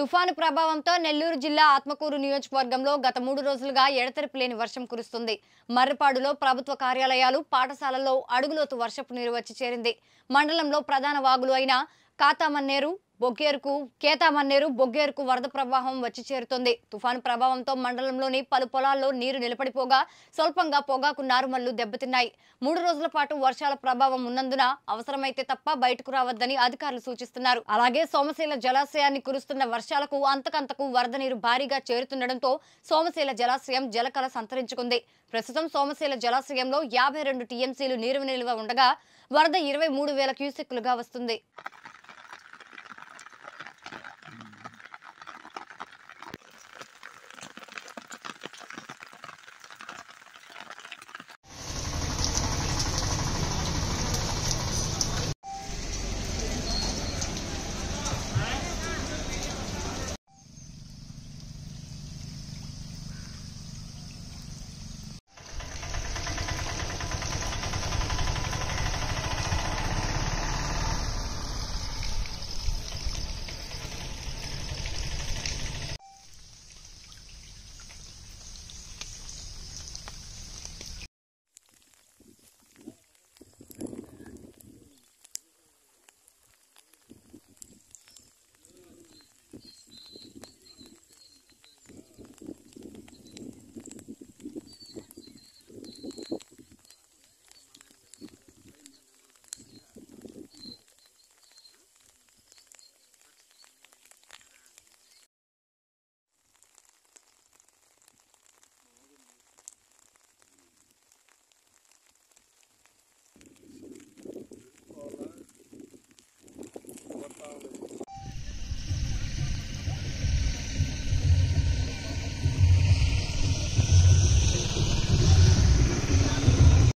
తుఫాను ప్రభావంతో నెల్లూరు జిల్లా ఆత్మకూరు నియోజకవర్గంలో గత మూడు రోజులుగా ఎడతెరిపి లేని వర్షం కురుస్తుంది. మర్రిపాడులో ప్రభుత్వ కార్యాలయాలు పాఠశాలల్లో అడుగులోతు వర్షపు నీరు వచ్చి చేరింది. మండలంలో ప్రధాన వాగులు అయిన కాతామన్నేరు బొగ్గేరుకు కేతామన్నేరు బొగ్గేరుకు వరద ప్రవాహం వచ్చి చేరుతోంది. తుఫాను ప్రభావంతో మండలంలోని పలు పొలాల్లో నీరు నిలబడిపోగా స్వల్పంగా పొగాకు నారుమల్లు దెబ్బతిన్నాయి. మూడు రోజుల పాటు వర్షాల ప్రభావం ఉన్నందున అవసరమైతే తప్ప బయటకు రావద్దని అధికారులు సూచిస్తున్నారు. అలాగే సోమశీల జలాశయాన్ని కురుస్తున్న వర్షాలకు అంతకంతకు వరద నీరు భారీగా చేరుతుండటంతో సోమశీల జలాశయం జలకల సంతరించుకుంది. ప్రస్తుతం సోమశీల జలాశయంలో యాభై రెండు టీఎంసీలు నీరు నిల్వ ఉండగా వరద ఇరవై మూడు వేల క్యూసెక్కులుగా వస్తుంది.